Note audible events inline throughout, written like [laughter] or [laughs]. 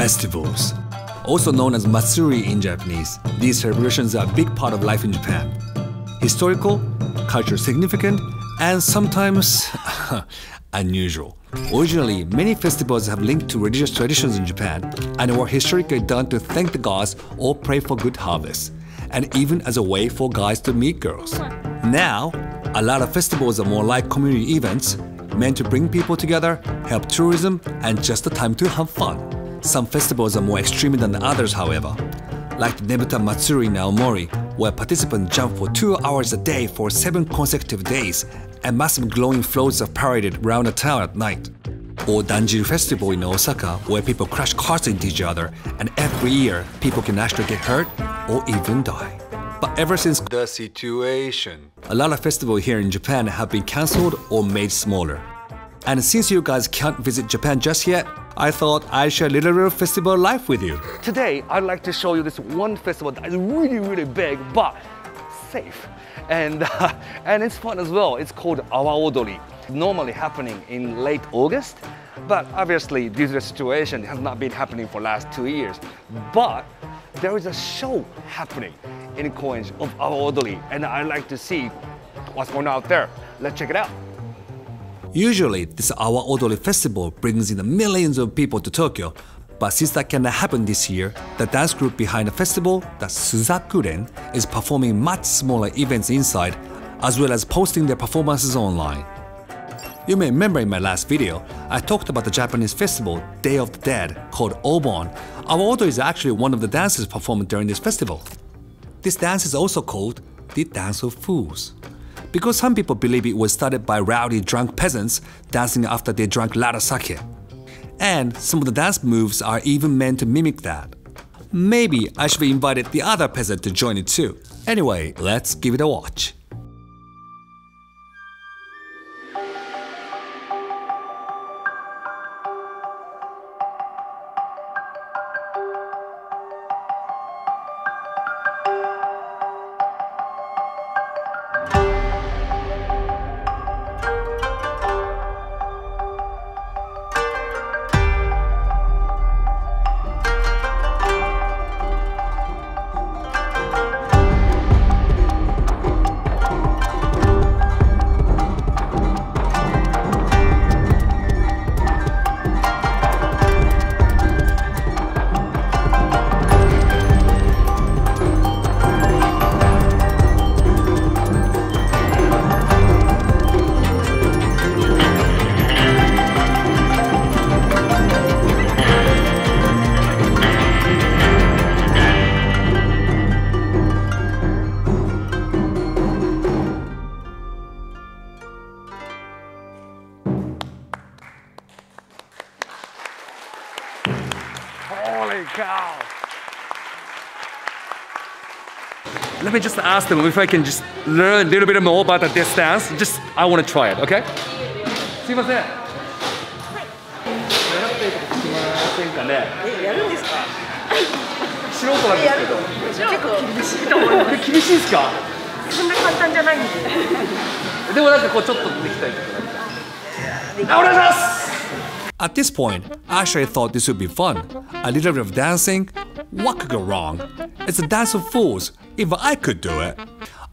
festivals. Also known as Matsuri in Japanese, these celebrations are a big part of life in Japan. Historical, cultural significant, and sometimes [laughs] unusual. Originally, many festivals have linked to religious traditions in Japan and were historically done to thank the gods or pray for good harvest, and even as a way for guys to meet girls. Now, a lot of festivals are more like community events, meant to bring people together, help tourism, and just a time to have fun. Some festivals are more extreme than others, however, like the Nebuta Matsuri in Aomori, where participants jump for two hours a day for seven consecutive days, and massive glowing floats are paraded around the town at night. Or Danjiri Festival in Osaka, where people crash cars into each other, and every year people can actually get hurt or even die. But ever since the situation, a lot of festivals here in Japan have been cancelled or made smaller. And since you guys can't visit Japan just yet, I thought I'd share of festival life with you. Today, I'd like to show you this one festival that is really, really big, but safe. And, [laughs] uh, and it's fun as well. It's called Awa Odori. Normally happening in late August, but obviously due to the situation, it has not been happening for last two years. But there is a show happening in Koenji of Awa Odori, and I'd like to see what's going on out there. Let's check it out. Usually, this Awa Odori festival brings in millions of people to Tokyo, but since that cannot happen this year, the dance group behind the festival, the Suzakuren, is performing much smaller events inside, as well as posting their performances online. You may remember in my last video, I talked about the Japanese festival, Day of the Dead, called Obon. Awa Odori is actually one of the dances performed during this festival. This dance is also called the Dance of Fools because some people believe it was started by rowdy drunk peasants dancing after they drank a lot of sake. And some of the dance moves are even meant to mimic that. Maybe I should have invited the other peasant to join it too. Anyway, let's give it a watch. Let me just ask them if I can just learn a little bit more about the distance. Just, I want to try it, okay? すいません。習っていいこと聞きませんかね。え、やるんですか。素人なんですけど。結構厳しいと思います。厳しいですか。そんな簡単じゃないんで。でもなんかこうちょっとできたりとか。お願いします。At this point, Ashley thought this would be fun. A little bit of dancing. What could go wrong? It's a dance of fools. If I could do it,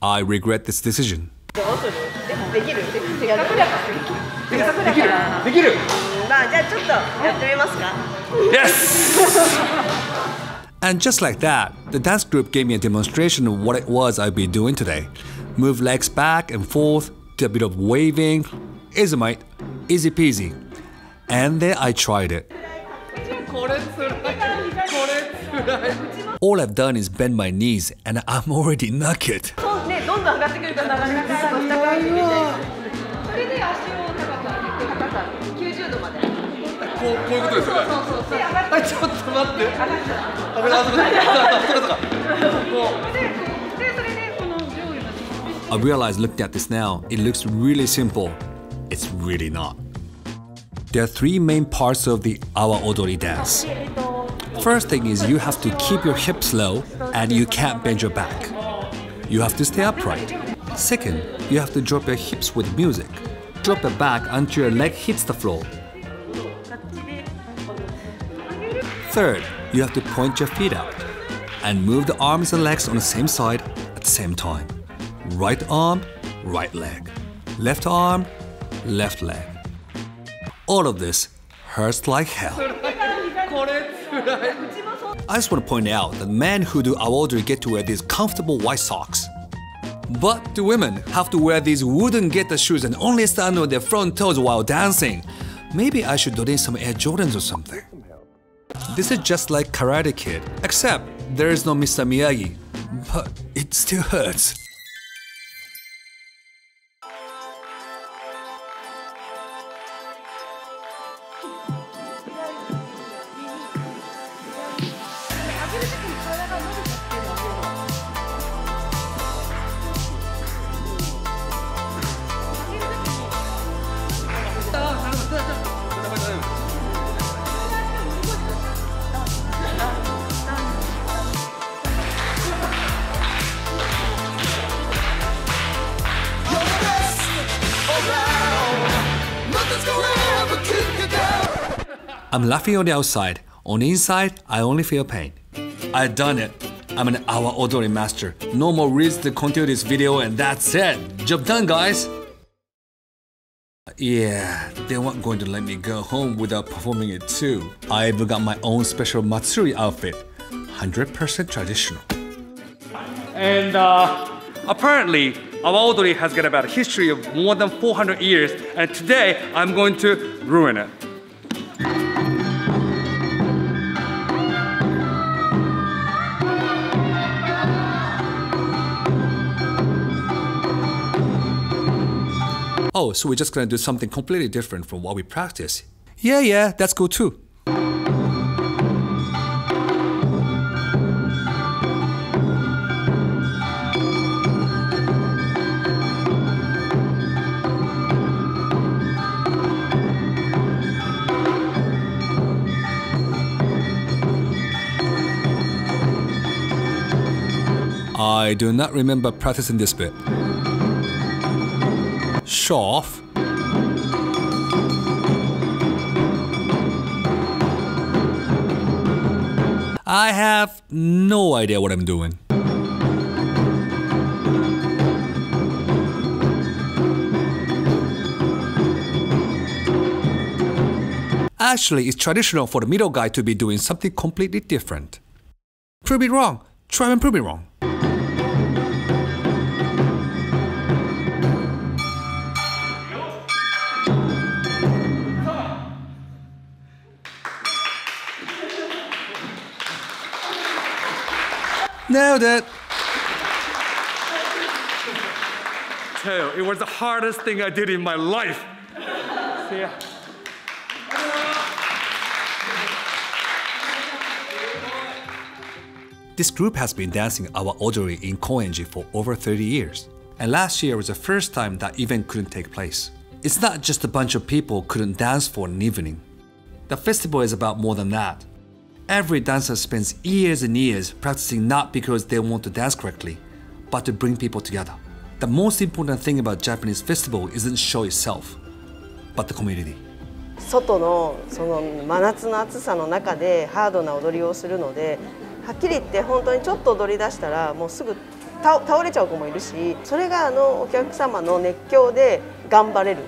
I regret this decision. できる。せっかくだから。せっかくだから。できる。まあじゃあちょっとやってみますか。 Yes! and just like that, the dance group gave me a demonstration of what it was I'd be doing today. Move legs back and forth, do a bit of waving. Easy, mate. Easy peasy. And then I tried it. [laughs] All I've done is bend my knees and I'm already knackered. I realize looking at this now, it looks really simple. It's really not. There are three main parts of the Awa Odori dance. First thing is you have to keep your hips low and you can't bend your back. You have to stay upright. Second, you have to drop your hips with music. Drop your back until your leg hits the floor. Third, you have to point your feet out and move the arms and legs on the same side at the same time. Right arm, right leg. Left arm, left leg. All of this hurts like hell. I just want to point out that men who do Awa Odori get to wear these comfortable white socks. But the women have to wear these wooden geta shoes and only stand on their front toes while dancing. Maybe I should donate some Air Jordans or something. This is just like Karate Kid, except there is no Mr. Miyagi. But it still hurts. I'm laughing on the outside. On the inside, I only feel pain. I've done it. I'm an Awa Odori master. No more reads to continue this video and that's it. Job done, guys. Yeah, they weren't going to let me go home without performing it too. I even got my own special Matsuri outfit. 100% traditional. And uh, apparently, Awa Odori has got about a history of more than 400 years, and today I'm going to ruin it. Oh, so we're just gonna do something completely different from what we practice. Yeah, yeah, that's cool too. I do not remember practicing this bit. Off. I have no idea what I'm doing. Actually, it's traditional for the middle guy to be doing something completely different. Prove me wrong. Try and prove me wrong. Nailed it. Tell you, it was the hardest thing I did in my life. See ya. This group has been dancing Awa Odori in Koenji for over 30 years. And last year was the first time that event couldn't take place. It's not just a bunch of people couldn't dance for an evening. The festival is about more than that. Every dancer spends years and years practicing not because they want to dance correctly, but to bring people together. The most important thing about Japanese festival isn't show itself, but the community. 外のその真夏の暑さの中でハードな踊りをするのではっきり言って本当にちょっと踊り出したらもうすぐ倒倒れちゃう子もいるしそれがあのお客様の熱狂で頑張れる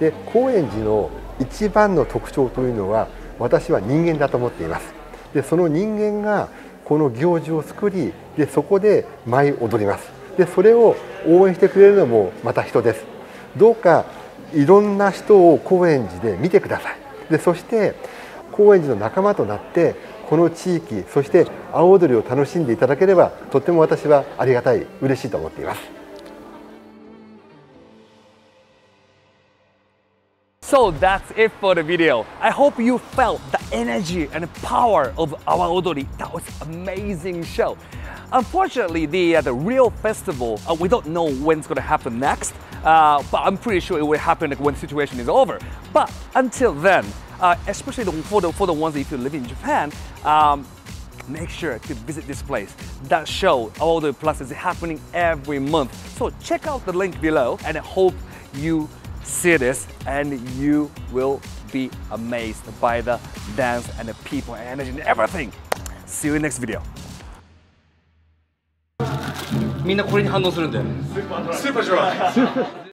で高円寺の一番の特徴というのは私は人間だと思っています。でその人間がこの行事を作りでそこで舞い踊ります。でそれを応援してくれるのもまた人です。どうかいろんな人を高円寺で見てください。でそして高円寺の仲間となってこの地域そして阿波踊りを楽しんでいただければとっても私はありがたい嬉しいと思っています。So that's it for the video. I hope you felt the energy and power of Awa Odori. That was amazing show. Unfortunately, the, uh, the real festival, uh, we don't know when it's going to happen next, uh, but I'm pretty sure it will happen when the situation is over. But until then, uh, especially the, for, the, for the ones if you live in Japan, um, make sure to visit this place. That show, Awa Odori Plus, is happening every month. So check out the link below and I hope you see this and you will be amazed by the dance and the people and energy and everything. See you in next video. みんなこれに反応するんだよ。スーパーシュワ